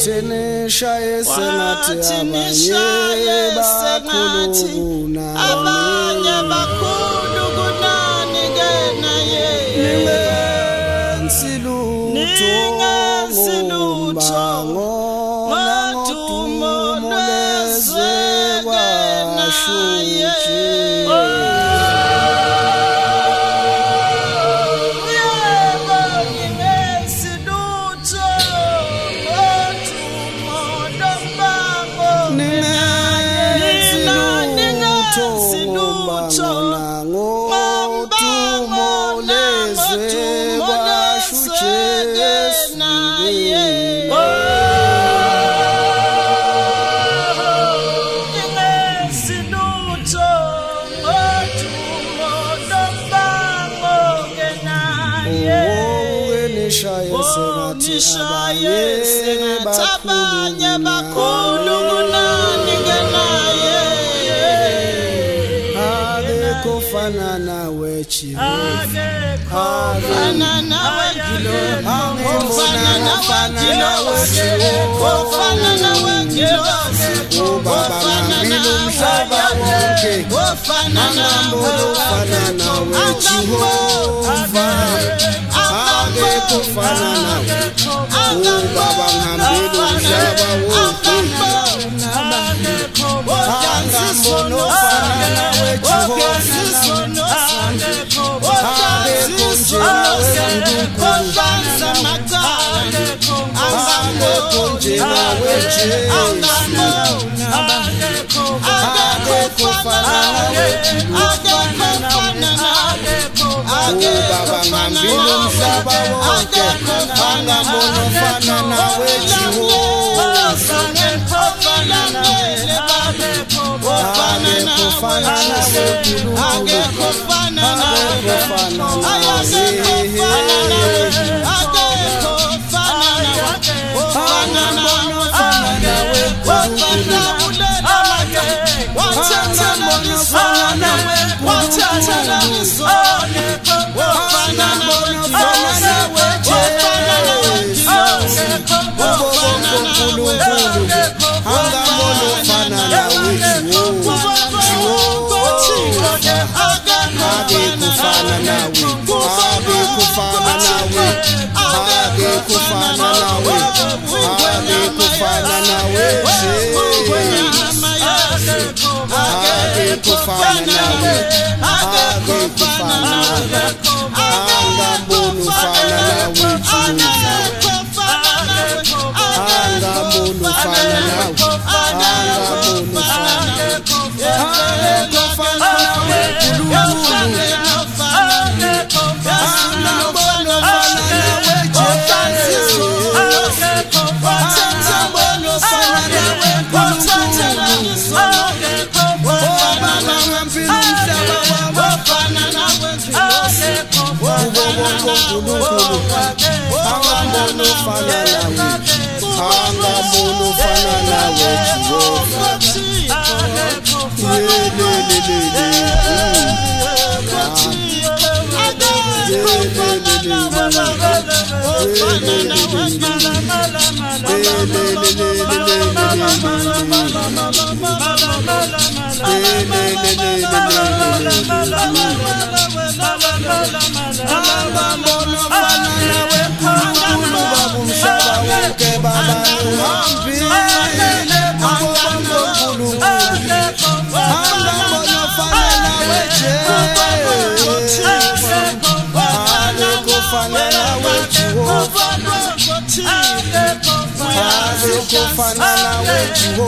wathini shaye sengathi abanye bakhulu abanye kunami omishaye sengathi abanye bakhulungunani ngenaye. Akekho fana nawe jiofana nawe ubaba mamile umhlaba wonke. angambo lofana nawe jehova nawe ubaba ngambili umhlaba wonke angambona ufana nawe jehova akekho njengawe nkulunkulu akekho njengawe jesu akekho fana nawe ubaba ngambili umhlaba wonke angambona ufana nawe jehova akekho fana nawe nkulunkulu nawe akekufana nawe akekufana nawe akekufana nawe akekufana nawe akekufana nawe Gbogbo wọn kọ́ polúkúlù, àwa mọ̀ ló fana làwẹ̀, àwa mọ̀ ló fana làwẹ̀ jù ọ́. Yé lélelele, àwa. Angambona ufana fanana wejiwo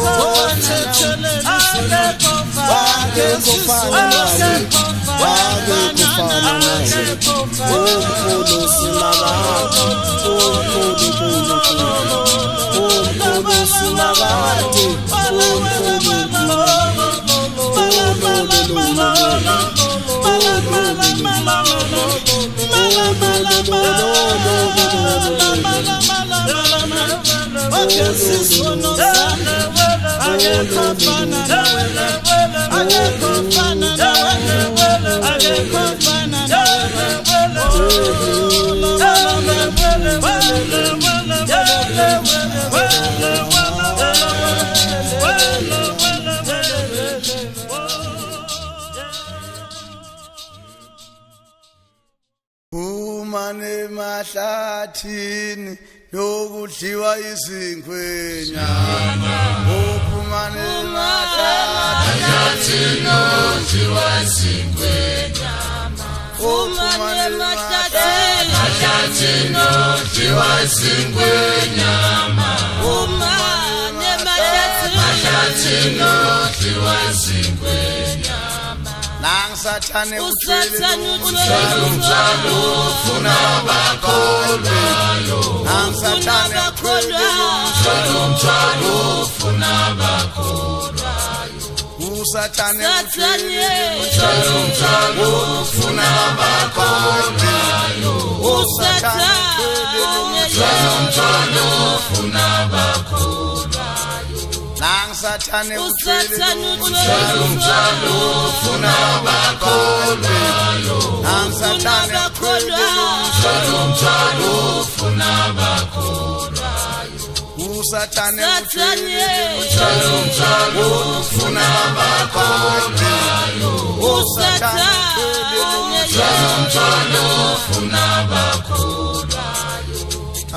wage kofanana we wage kofanana we omkolo simaba omkolo kolo kolo omkolo simaba de omkolo kolo Oh, no, no, no, no, no, no, no, no, no, no, no, no, no, no, no, no, sami akekho fana nawe akekho fana nawe akekho fana umane mahlathini yokudliwa izinkhwenyana uphumane mahlathi nodliwa izinkhwenyana uphumane mahlathi nodliwa izinkhwenyana uphumane mahlathi nodliwa nangisathane uthweleumthwalo funa bakholwayo nangisathane uthweleumthwalo funa bakholwayo usathane uthwele umthwalo. funa bakholwayo usathane uthwele umthwalo. Funa bakholwayo usathane utshwele funa bakholwayo namsathane utshwele funa bakholwayo usathane utshwele funa bakholwayo usathane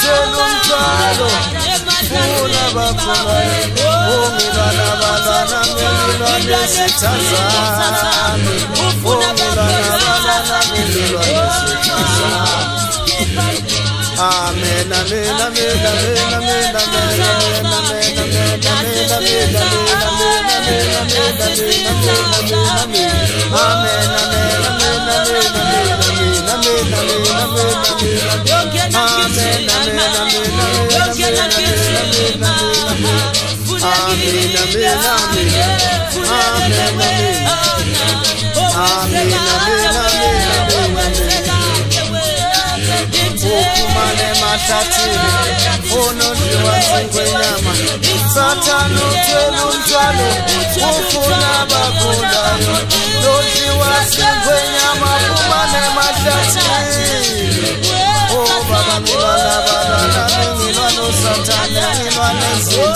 telumthwalo funa baphumayo umilana balana melilwane sithandane umilana balana melilwane sithandane Amen, amen, amen, amen, amen, amen, amen, amen, amen, amen, amen, amen. Amen, amen, amen, amen, amen, amen, amen, amen, amen. Amen, amen, amen, tatile unodliwa zingwenyama satani uthwele umthwalo ufuna abagulayo lodliwa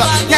Eva.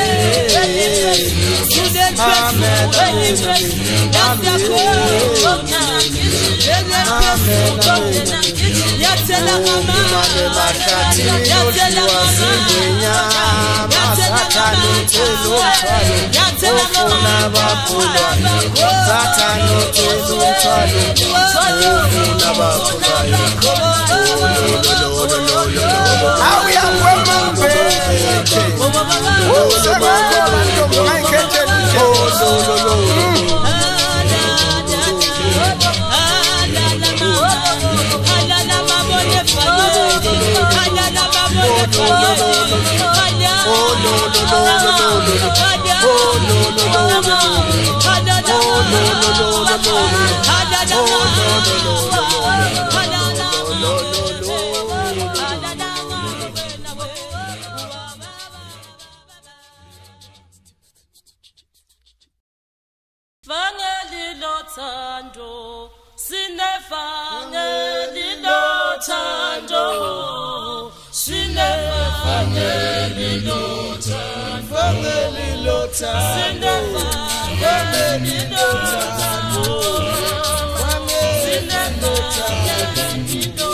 Oh, Oh, no, no, no. thando sinevangeli lothando sinevangeli lothando sinevangeli lothando sinevangeli lothando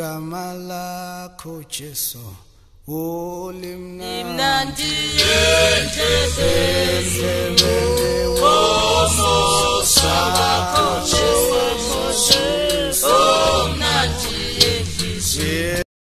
igama lakho ulimnandi nje